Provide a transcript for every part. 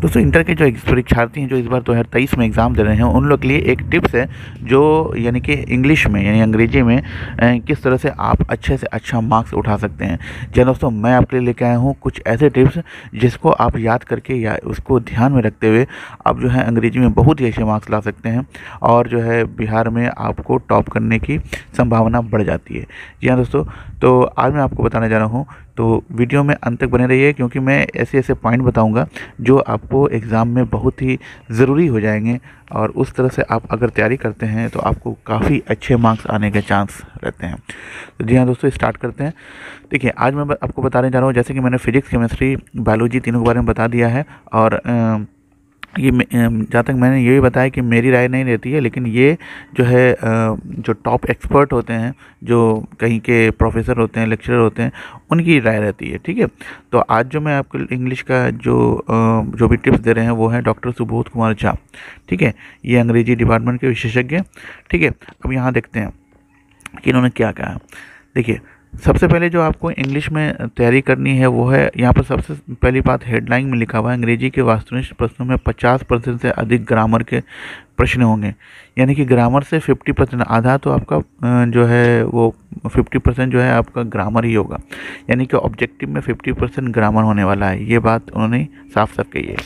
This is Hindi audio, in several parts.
दोस्तों, इंटर के जो परीक्षार्थी हैं, जो इस बार दो हज़ार तेईस में एग्ज़ाम दे रहे हैं, उन लोग के लिए एक टिप्स है, जो यानी कि इंग्लिश में, यानी अंग्रेज़ी में किस तरह से आप अच्छे से अच्छा मार्क्स उठा सकते हैं। जी दोस्तों, मैं आपके लिए लेके आया हूँ कुछ ऐसे टिप्स, जिसको आप याद करके या उसको ध्यान में रखते हुए आप जो है अंग्रेज़ी में बहुत ही अच्छे मार्क्स ला सकते हैं और जो है बिहार में आपको टॉप करने की संभावना बढ़ जाती है। जी हाँ दोस्तों तो आज मैं आपको बताने जा रहा हूँ तो वीडियो में अंत तक बने रहिए, क्योंकि मैं ऐसे ऐसे पॉइंट बताऊँगा, जो आपको एग्ज़ाम में बहुत ही ज़रूरी हो जाएँगे और उस तरह से आप अगर तैयारी करते हैं तो आपको काफ़ी अच्छे मार्क्स आने के चांस रहते हैं। तो जी हाँ दोस्तों स्टार्ट करते हैं। देखिए आज मैं आपको बताने जा रहा हूँ जैसे कि मैंने फिजिक्स केमिस्ट्री बायोलॉजी तीनों के बारे में बता दिया है और आ, ये जहाँ तक मैंने ये भी बताया कि मेरी राय नहीं रहती है, लेकिन ये जो है जो टॉप एक्सपर्ट होते हैं, जो कहीं के प्रोफेसर होते हैं लेक्चरर होते हैं, उनकी राय रहती है, ठीक है? तो आज जो मैं आपको इंग्लिश का जो जो भी टिप्स दे रहे हैं, वो है डॉक्टर सुबोध कुमार झा, ठीक है? ये अंग्रेज़ी डिपार्टमेंट के विशेषज्ञ, ठीक है? अब यहाँ देखते हैं कि इन्होंने क्या कहा। देखिए सबसे पहले जो आपको इंग्लिश में तैयारी करनी है, वो है, यहाँ पर सबसे पहली बात हेडलाइन में लिखा हुआ है, अंग्रेज़ी के वास्तुनिष्ठ प्रश्नों में 50 परसेंट से अधिक ग्रामर के प्रश्न होंगे। यानी कि ग्रामर से 50 परसेंट आधा तो आपका जो है, वो 50 परसेंट जो है आपका ग्रामर ही होगा। यानी कि ऑब्जेक्टिव में 50 परसेंट ग्रामर होने वाला है। ये बात उन्होंने साफ़ साफ़ कही है।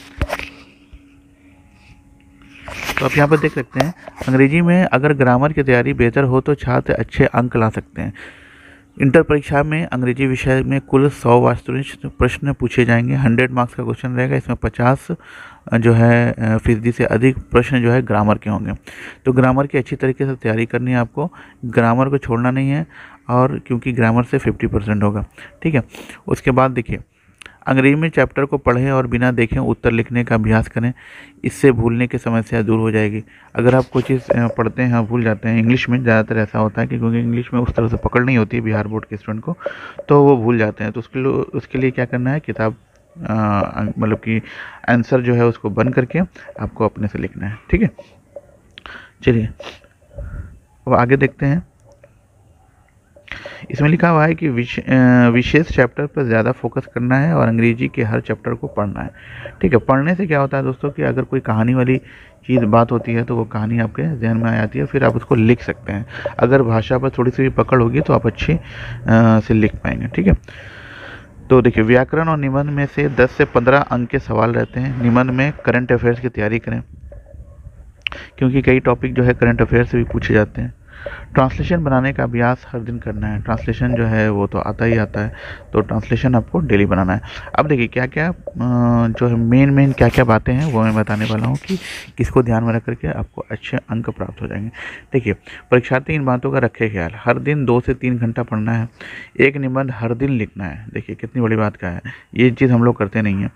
तो आप यहाँ पर देख सकते हैं, अंग्रेज़ी में अगर ग्रामर की तैयारी बेहतर हो तो छात्र अच्छे अंक ला सकते हैं। इंटर परीक्षा में अंग्रेज़ी विषय में कुल सौ वास्तुनिष्ठ प्रश्न पूछे जाएँगे। हंड्रेड मार्क्स का क्वेश्चन रहेगा। इसमें पचास जो है फ़ीसदी से अधिक प्रश्न जो है ग्रामर के होंगे। तो ग्रामर की अच्छी तरीके से तैयारी करनी है आपको। ग्रामर को छोड़ना नहीं है और क्योंकि ग्रामर से फिफ्टी परसेंट होगा। ठीक है? उसके बाद देखिए अंग्रेज़ी में चैप्टर को पढ़ें और बिना देखें उत्तर लिखने का अभ्यास करें, इससे भूलने की समस्या दूर हो जाएगी। अगर आप कोई चीज़ पढ़ते हैं भूल जाते हैं, इंग्लिश में ज़्यादातर ऐसा होता है कि क्योंकि इंग्लिश में उस तरह से पकड़ नहीं होती बिहार बोर्ड के स्टूडेंट को तो वो भूल जाते हैं। तो उसके लिए उसके लिए क्या करना है, किताब मतलब कि आंसर जो है उसको बंद करके आपको अपने से लिखना है। ठीक है? चलिए, अब आगे देखते हैं। इसमें लिखा हुआ है कि विशेष चैप्टर पर ज़्यादा फोकस करना है और अंग्रेज़ी के हर चैप्टर को पढ़ना है। ठीक है, पढ़ने से क्या होता है दोस्तों कि अगर कोई कहानी वाली चीज़, बात होती है तो वो कहानी आपके जहन में आ जाती है फिर आप उसको लिख सकते हैं। अगर भाषा पर थोड़ी सी भी पकड़ होगी तो आप अच्छी से लिख पाएँगे। ठीक है? तो देखिए, व्याकरण और निबंध में से 10 से 15 अंक के सवाल रहते हैं। निबंध में करंट अफेयर्स की तैयारी करें, क्योंकि कई टॉपिक जो है करंट अफेयर से भी पूछे जाते हैं। ट्रांसलेशन बनाने का अभ्यास हर दिन करना है। ट्रांसलेशन जो है, वो तो आता ही आता है। तो ट्रांसलेशन आपको डेली बनाना है। अब देखिए क्या क्या जो है मेन मेन क्या क्या बातें हैं, वो मैं बताने वाला हूँ कि किसको ध्यान में रख करके आपको अच्छे अंक प्राप्त हो जाएँगे। देखिए, परीक्षार्थी इन बातों का रखे ख्याल। हर दिन दो से तीन घंटा पढ़ना है। एक निबंध हर दिन लिखना है। देखिए, कितनी बड़ी बात का है। ये चीज़ हम लोग करते नहीं हैं।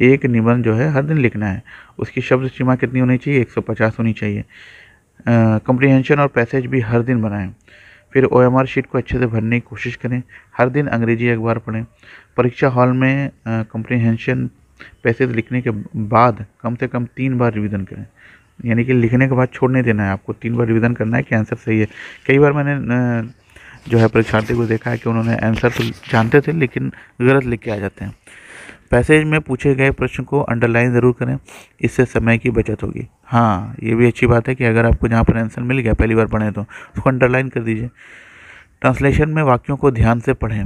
एक निबंध जो है, हर दिन लिखना है। उसकी शब्द सीमा कितनी होनी चाहिए? एक सौ पचास होनी चाहिए। कंप्रीहेंशन और पैसेज भी हर दिन बनाएँ। फिर ओ एम आर शीट को अच्छे से भरने की कोशिश करें। हर दिन अंग्रेज़ी अखबार पढ़ें। परीक्षा हॉल में कंप्रीहेंशन पैसेज लिखने के बाद कम से कम तीन बार रिवीजन करें। यानी कि लिखने के बाद छोड़ने देना है आपको। तीन बार रिवीजन करना है कि आंसर सही है। कई बार मैंने जो है परीक्षार्थी को देखा है कि उन्होंने आंसर तो जानते थे लेकिन गलत लिख के आ जाते हैं। पैसेज में पूछे गए प्रश्न को अंडरलाइन ज़रूर करें, इससे समय की बचत होगी। हाँ ये भी अच्छी बात है कि अगर आपको जहाँ पर आंसर मिल गया, पहली बार पढ़ें तो उसको अंडरलाइन कर दीजिए। ट्रांसलेशन में वाक्यों को ध्यान से पढ़ें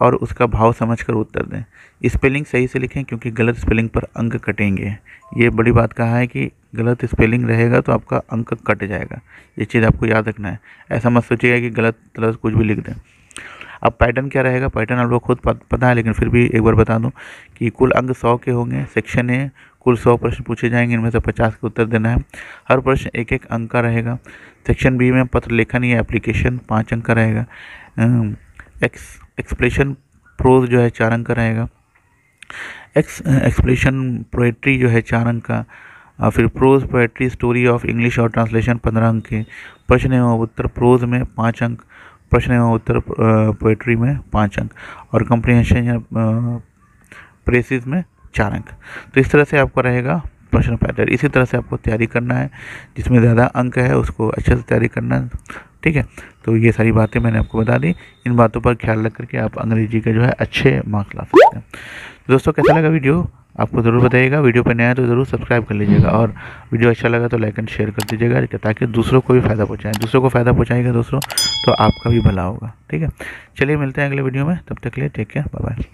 और उसका भाव समझ कर उत्तर दें। स्पेलिंग सही से लिखें क्योंकि गलत स्पेलिंग पर अंक कटेंगे। ये बड़ी बात कहा है कि गलत स्पेलिंग रहेगा तो आपका अंक कट जाएगा। ये चीज़ आपको याद रखना है। ऐसा मत सोचिएगा कि गलत गलत कुछ भी लिख दें। अब पैटर्न क्या रहेगा? पैटर्न आप लोग खुद पता है, लेकिन फिर भी एक बार बता दूँ कि कुल अंक सौ के होंगे सेक्शन ए कुल सौ प्रश्न पूछे जाएँगे, इनमें से पचास का उत्तर देना है। हर प्रश्न एक एक अंक का रहेगा। सेक्शन बी में पत्र लेखन या एप्लीकेशन पाँच अंक का रहेगा। एक्स एक्सप्रेशन प्रोज जो है चार अंक का रहेगा। एक्स एक्सप्रेशन पोएट्री जो है चार अंक का। और फिर prose poetry story of English और ट्रांसलेशन पंद्रह अंक के। प्रश्न एवं उत्तर प्रोज में पाँच अंक। प्रश्न एवं उत्तर पोइट्री में पाँच अंक और कंप्रीहेंशन या प्रेसिस में चार अंक। तो इस तरह से आपका रहेगा प्रश्न पैटर्न इसी तरह से आपको तैयारी करना है, जिसमें ज़्यादा अंक है उसको अच्छे से तैयारी करना है ठीक है? तो ये सारी बातें मैंने आपको बता दी। इन बातों पर ख्याल रख करके आप अंग्रेज़ी का जो है अच्छे मार्क्स ला सकते हैं। तो दोस्तों, कैसा लगा वीडियो? आपको ज़रूर बताइएगा। वीडियो पर नया है तो ज़रूर सब्सक्राइब कर लीजिएगा और वीडियो अच्छा लगा तो लाइक एंड शेयर कर दीजिएगा ताकि दूसरों को भी फ़ायदा पहुँचाएँ। दूसरों को फ़ायदा पहुँचाएगा दोस्तों तो आपका भी भला होगा। ठीक है? चलिए मिलते हैं अगले वीडियो में। तब तक के लिए टेक केयर बाय